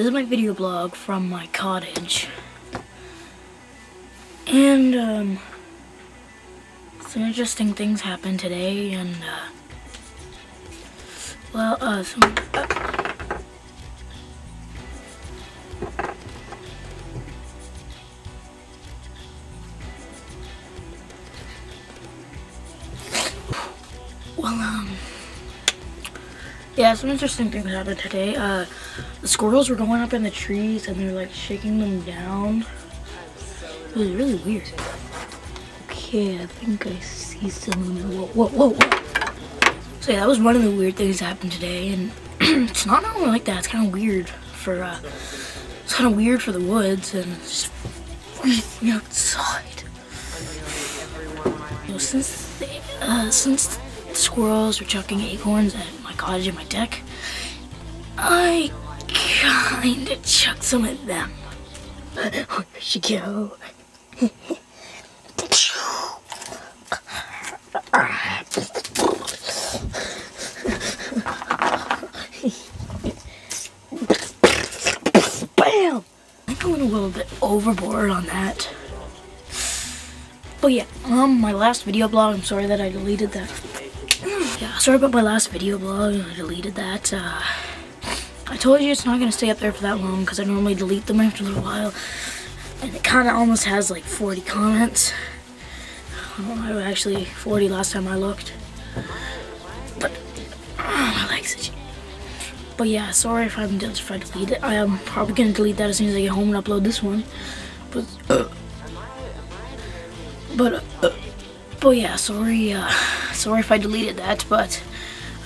This is my video blog from my cottage. And, um, some interesting things happened today, and, uh, well, uh, some, uh, well, um, yeah, some interesting things happened today. Uh, the squirrels were going up in the trees and they're like shaking them down. It was really weird. Okay, I think I see someone. Whoa, whoa, whoa, whoa. So yeah, that was one of the weird things that happened today, and it's not normally like that. It's kind of weird for. Uh, it's kind of weird for the woods, and it's just freezing outside. You know, since they, uh, since squirrels were chucking acorns at my cottage and my deck, I kinda chucked some at them. Where she go? Bam! I went a little bit overboard on that. But yeah, um, my last video blog, I'm sorry that I deleted that. Yeah, sorry about my last video blog, I deleted that. Uh, I told you it's not going to stay up there for that long because I normally delete them after a little while. And it kind of almost has like 40 comments. I Oh, actually 40 last time I looked. But, oh, my legs itchy. But yeah, sorry if, I'm, if I delete it. I am probably going to delete that as soon as I get home and upload this one. But, uh, but, uh, but yeah, sorry, uh, sorry if I deleted that, but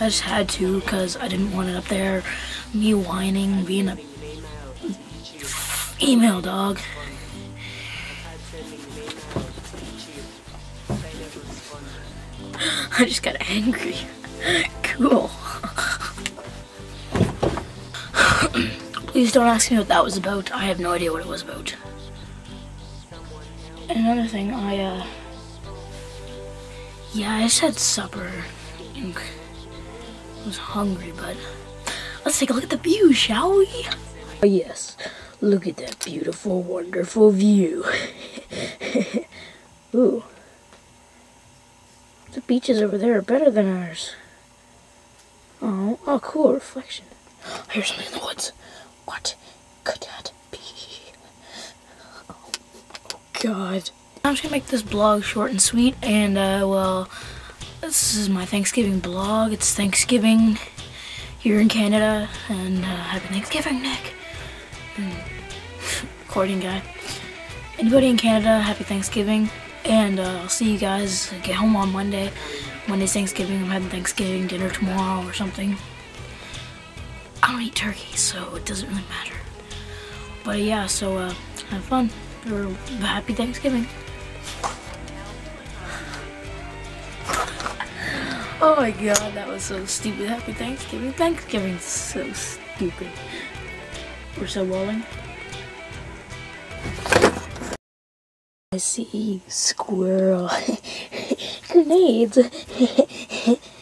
I just had to because I didn't want it up there. Me whining, being a email dog. I just got angry. cool. Please don't ask me what that was about. I have no idea what it was about. Another thing, I, uh, yeah, I just had supper. I was hungry, but let's take a look at the view, shall we? Oh, yes. Look at that beautiful, wonderful view. Ooh. The beaches over there are better than ours. Oh, oh, cool reflection. I hear something in the woods. What could that be? Oh, God. I'm just gonna make this blog short and sweet, and, uh, well, this is my Thanksgiving blog. It's Thanksgiving here in Canada, and, uh, happy Thanksgiving, Nick. Recording guy. Anybody in Canada, happy Thanksgiving. And uh, I'll see you guys get home on Monday. Monday's Thanksgiving. I'm having Thanksgiving dinner tomorrow or something. I don't eat turkey, so it doesn't really matter. But yeah, so uh, have fun. Or happy Thanksgiving. Oh my god, that was so stupid. Happy Thanksgiving. Thanksgiving's so stupid. We're so rolling. I see squirrel. Grenades.